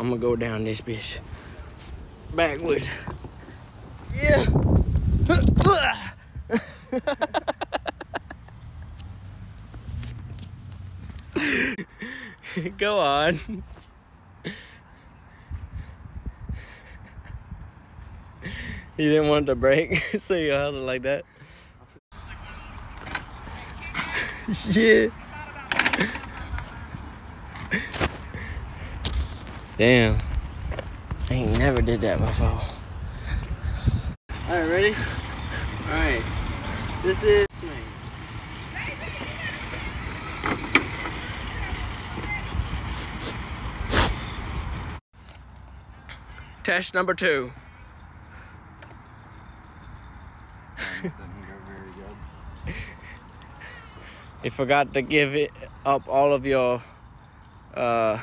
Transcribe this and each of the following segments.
I'm gonna go down this bitch backwards. Yeah. go on. You didn't want to break, so you held it like that. yeah. Damn. I ain't never did that before. Alright, ready? Alright. This is swing. Test number two. You forgot to give it up all of your uh,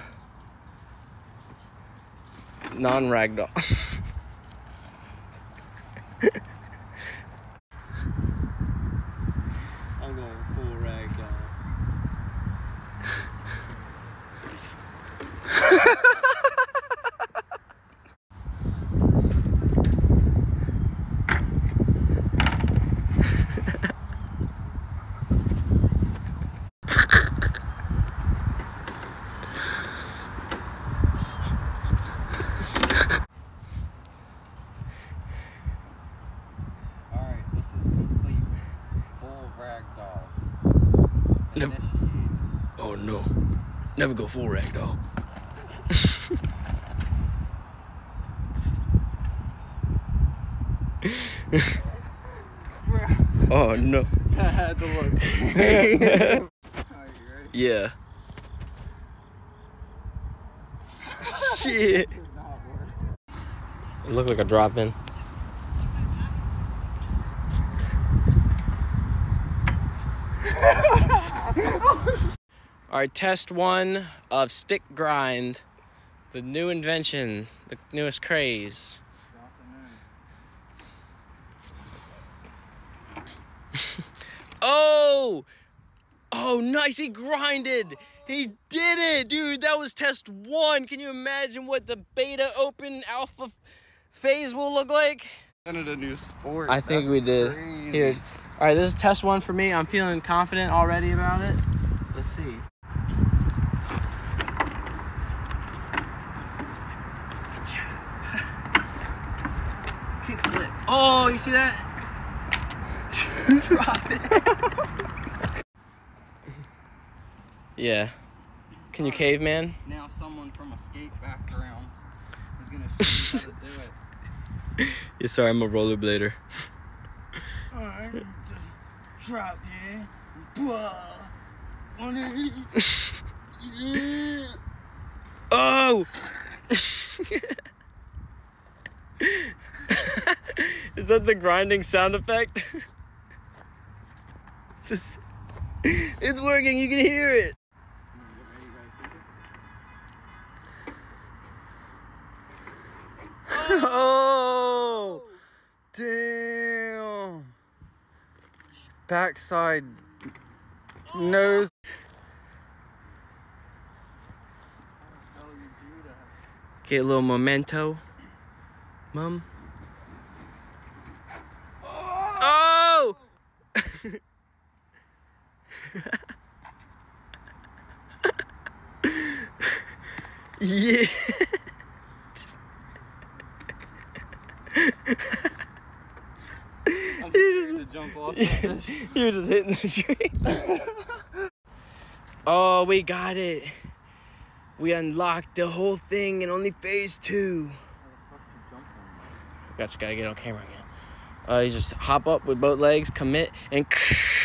non-ragdoll. I'm going full ragdoll. Alright, this is complete. Full ragdoll. Nope. Initiated. Oh no. Never go full ragdoll. oh no. I had to look. Alright, you ready? Yeah. Shit. It looked like a drop in. All right, test one of stick grind, the new invention, the newest craze. Oh! Oh, nice. He grinded. He did it, dude. That was test one. Can you imagine what the beta open alpha phase will look like? in. Invented a new sport. I think That's we did. crazy. Here. All right, this is test one for me. I'm feeling confident already about it. Let's see. Kickflip. Oh, you see that? Drop it. yeah. Can you caveman? Now someone from a skate background is gonna show you how to do it. Yeah, sorry, I'm a rollerblader. Alright, just drop in. Blah. On it. Oh! Yeah. Oh! Is that the grinding sound effect? This- it's working, you can hear it. Oh! Damn! Backside nose. Get a little memento. Mom. Oh! Yeah. You scared to jump off this. You're just hitting the tree. oh, we got it. We unlocked the whole thing in only phase two. Got you gotta get on camera again. Uh, you just hop up with both legs, commit, and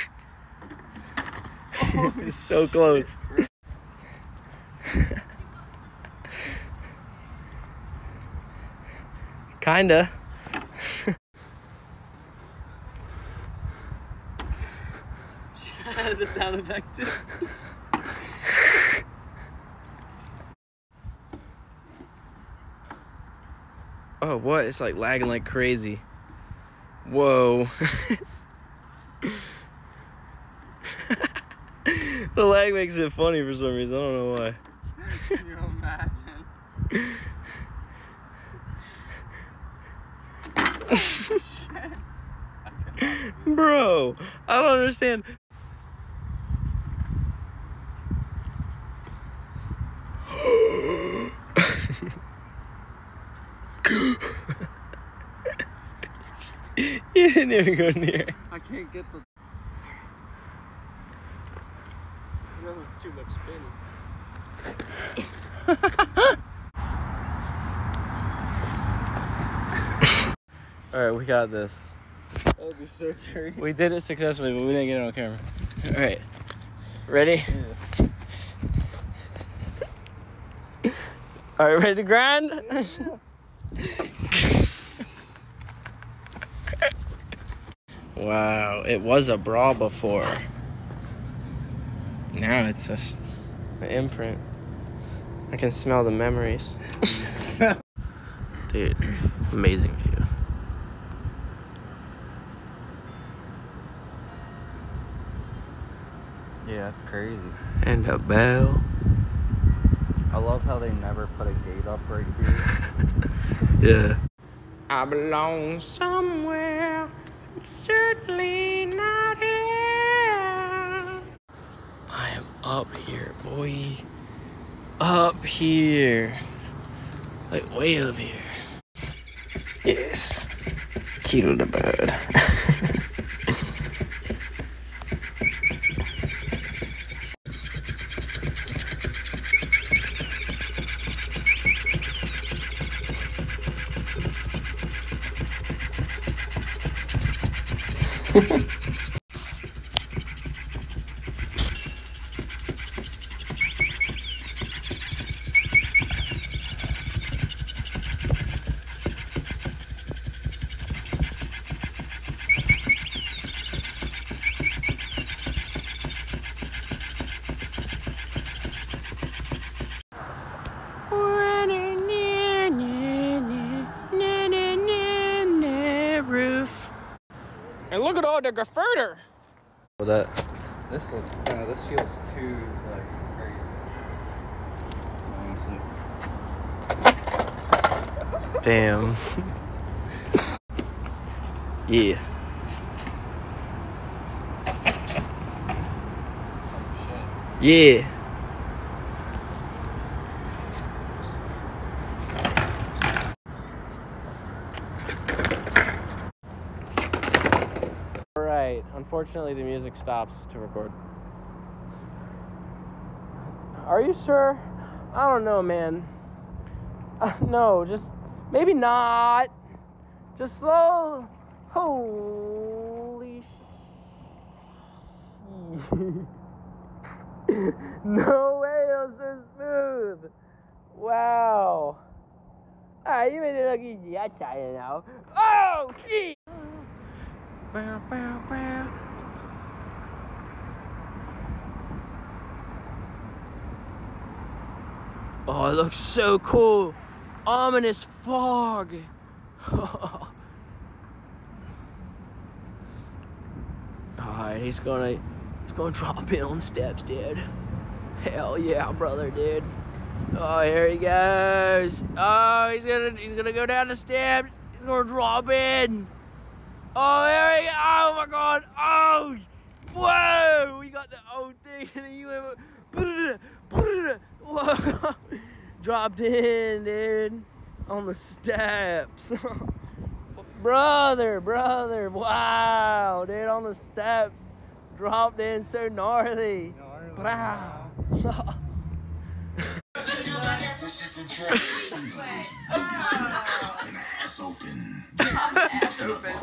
it's so close. Kinda. the sound effect too. Oh, what? It's like lagging like crazy. Whoa. The lag makes it funny for some reason. I don't know why. Can you imagine? Bro, I don't understand. you didn't even go near. I can't get the. No, it's too much spin. All right, we got this. That would be so. We did it successfully, but we didn't get it on camera. All right, ready? All right, ready to grind? wow, it was a bra before. Now it's just an imprint. I can smell the memories. Dude, it's amazing view. Yeah, that's crazy. And a bell. I love how they never put a gate up right here. Yeah. I belong somewhere. Certainly not here. I am up here, boy. Up here. Like way up here. Yes. Kill the bird. Roof. And look at all the gefurter. Well, that. This looks. Uh, this feels too like crazy. Damn. yeah. Oh Yeah. Right. Unfortunately, the music stops to record. Are you sure? I don't know, man. Uh, no, just maybe not. Just slow. Holy sh. no way, was so smooth. Wow. Ah, you made it look easy. I tried it now. Oh, shit. Bow, bow, bow. Oh, it looks so cool. Ominous fog. Alright, he's gonna he's gonna drop in on steps, dude. Hell yeah, brother, dude. Oh, here he goes. Oh, he's gonna he's gonna go down the steps. He's gonna drop in. Oh, there he Oh my god. Oh, whoa. We got the old thing and. Whoa. Dropped in, dude. On the steps. brother, brother. Wow, dude, on the steps. Dropped in so gnarly. Wow.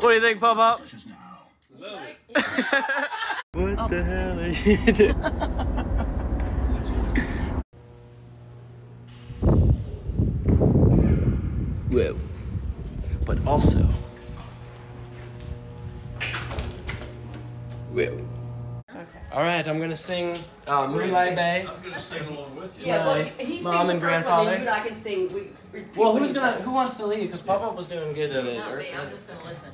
What do you think, Pop Up? what the hell are you doing? Whoa. But also. Whoa. Okay. All right, I'm gonna sing uh, Moonlight Bay. I'm gonna sing along with you. Yeah, well, My he sings mom the and first one, grandfather. then you and I can sing. We, repeat Well, who's gonna says. who wants to lead? Because Pop Up was doing good at it. Not me, I'm just gonna listen.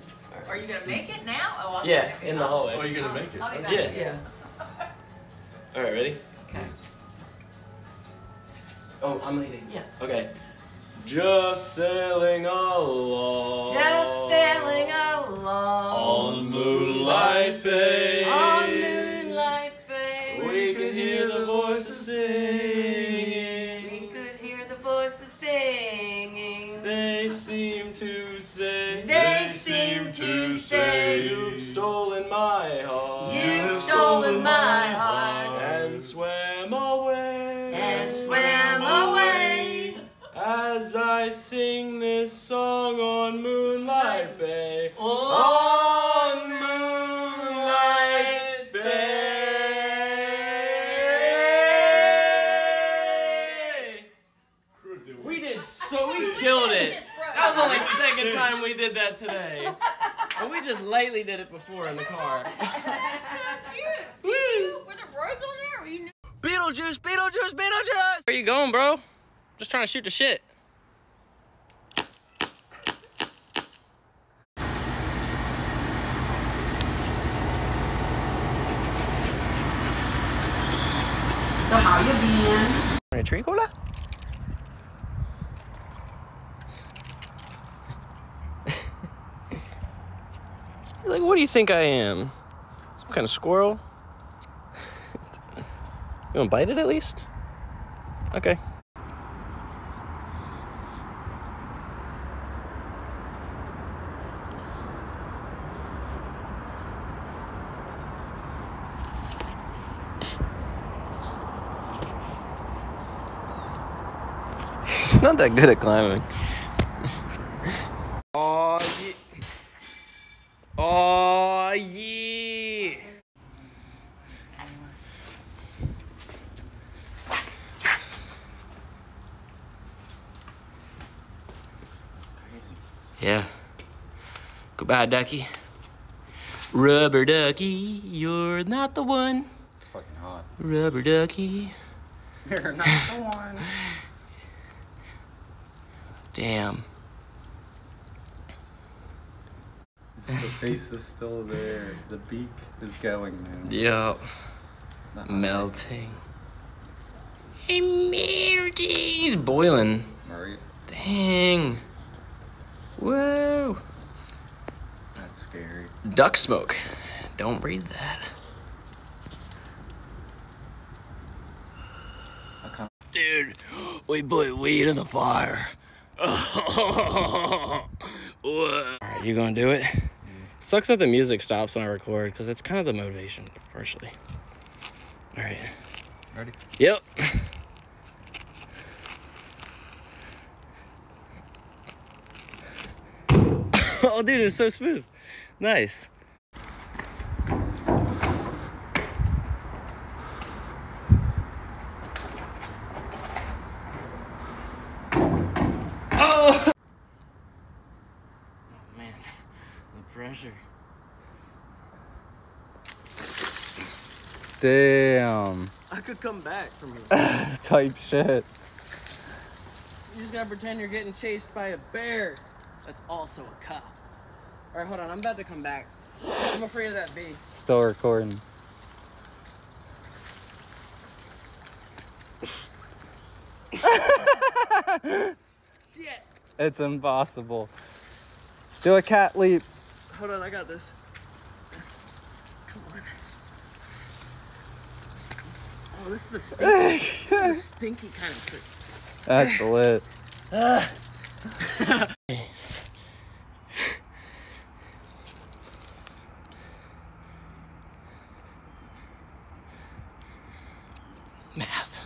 Are you gonna make it now? Oh, I'll Yeah, okay. in the I'll- Oh, hallway. you gonna make it? I'll be back. Yeah. Yeah. All right, ready? Okay. Oh, I'm leading. Yes. Okay. Just sailing along. Just sailing along On Moonlight Bay. on sing this song on Moonlight Bay. On Moonlight Bay. We did so we killed it. That was only second time we did that today. And we just lately did it before in the car. Were the roads on there? Beetlejuice, Beetlejuice, Beetlejuice! Where you going, bro? Just trying to shoot the shit. How you been? A tree cola? like, what do you think I am? Some kind of squirrel? you wanna bite it at least? Okay. Not that good at climbing. Oh yeah. Oh yeah. Yeah. Goodbye, ducky. Rubber ducky, you're not the one. It's fucking hot. Rubber ducky. You're not the one. Damn. The face is still there. The beak is going man. Yep. Not Melting. Hey, melting. He's boiling. Maria. Dang. Whoa. That's scary. Duck smoke. Don't breathe that. Dude, we put weed in the fire. Alright, you gonna do it? Sucks that the music stops when I record because it's kind of the motivation, partially. Alright. Ready? Yep. oh, dude, it's so smooth. Nice. Oh! Oh, man, the pressure. Damn. I could come back from here. Type shit. You just gotta pretend you're getting chased by a bear. That's also a cop. All right, hold on. I'm about to come back. I'm afraid of that bee. Still recording. Shit. It's impossible. Do a cat leap. Hold on, I got this. Come on. Oh, this is the stinky, this is the stinky kind of tree. That's lit. Math.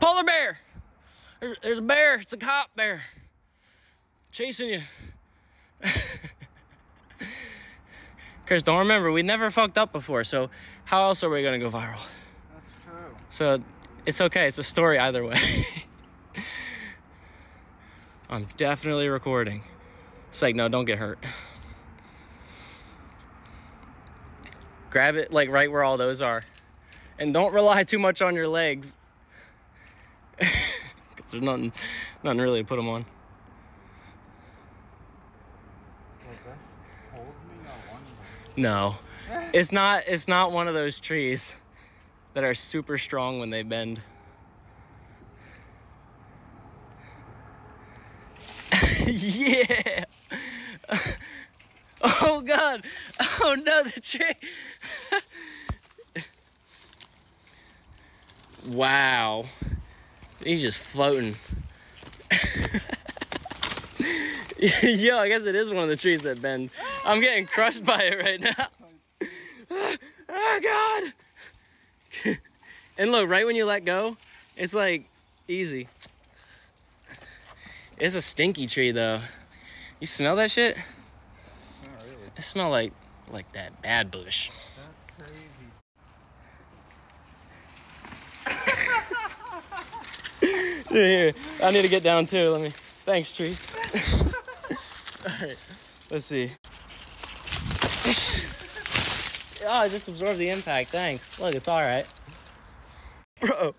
Polar bear. There's, there's a bear. It's a cop bear. Chasing you. Chris, don't remember, we never fucked up before, so how else are we gonna go viral? That's true. So it's okay, it's a story either way. I'm definitely recording. It's like, no, don't get hurt. Grab it like right where all those are. And don't rely too much on your legs. Cause there's nothing, nothing really to put them on. hold me? I wonder. No. It's not it's not one of those trees that are super strong when they bend. yeah. Oh god. Oh no, the tree. wow. He's just floating. Yo, I guess it is one of the trees that bend. I'm getting crushed by it right now. oh god. and look, right when you let go, it's like easy. It's a stinky tree though. You smell that shit? Not really. It smell like like that bad bush. That's crazy. Here, I need to get down too. Let me. Thanks, tree. All right, let's see. oh, I just absorbed the impact. Thanks. Look, it's all right. Bro,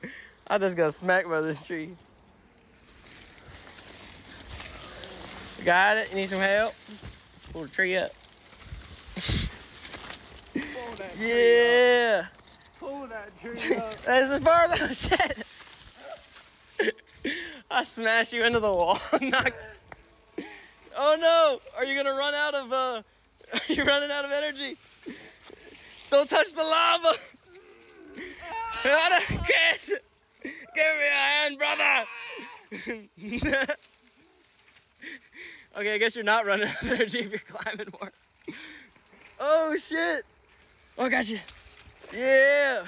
I just got smacked by this tree. You got it? You need some help? Pull the tree up. yeah. Pull that tree up. This is far as I shit. I smashed you into the wall. Oh no! Are you gonna run out of uh? Are you running out of energy? Don't touch the lava. Kiss. Give me a hand, brother. okay, I guess you're not running out of energy if you're climbing more. Oh shit! Oh, I got you. Yeah.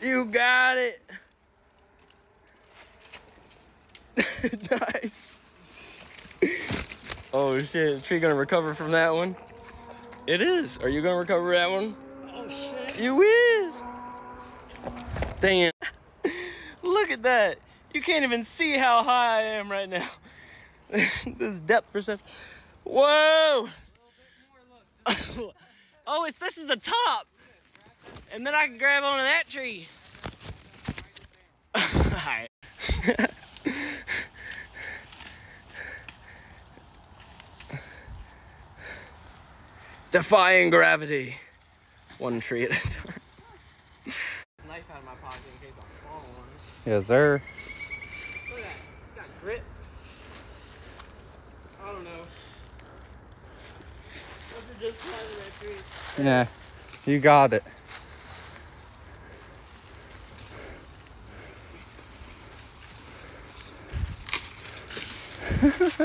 You got it. nice. Oh shit, is tree gonna recover from that one? It is. Are you gonna recover that one? Oh shit. You is. Damn. Look at that. You can't even see how high I am right now. this depth perception. Whoa. oh, it's this is the top. And then I can grab onto that tree. Alright. Defying gravity. One tree at a time. Knife out of my pocket in case I fall on it. Yes, sir. Look at that. It's got grip. I don't know. Must have just planted that tree. Yeah, you got it.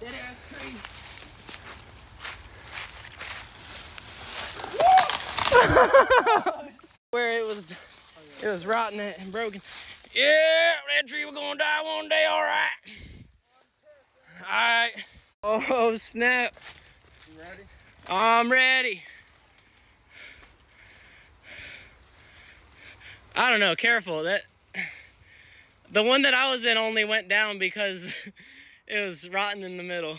Dead ass tree. Where it was, it was rotten and broken. Yeah, that tree was gonna die one day. All right. All right. Oh snap! You ready? I'm ready. I don't know. Careful. That the one that I was in only went down because it was rotten in the middle.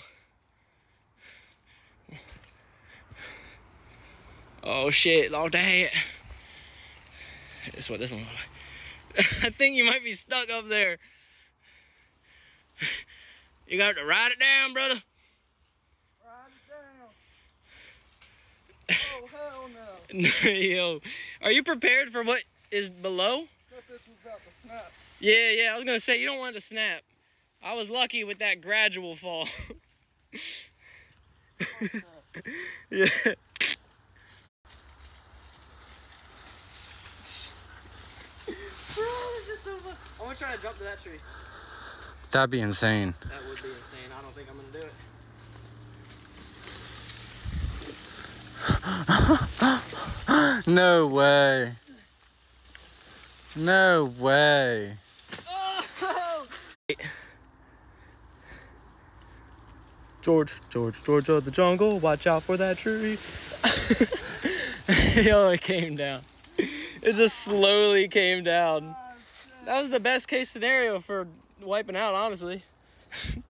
Oh shit! Lost the hat. That's what this one. looks like. I think you might be stuck up there. You got to ride it down, brother. Ride it down. Oh, hell no. Yo, are you prepared for what is below? This about to snap. Yeah, yeah, I was gonna say you don't want it to snap. I was lucky with that gradual fall. yeah. Bro, this is so fun. I'm gonna try to jump to that tree. That'd be insane. That would be insane. I don't think I'm gonna do it. No way. No way. Oh! George, George, George of the jungle, watch out for that tree. Yo, it came down. It just slowly came down. That was the best case scenario for wiping out, honestly.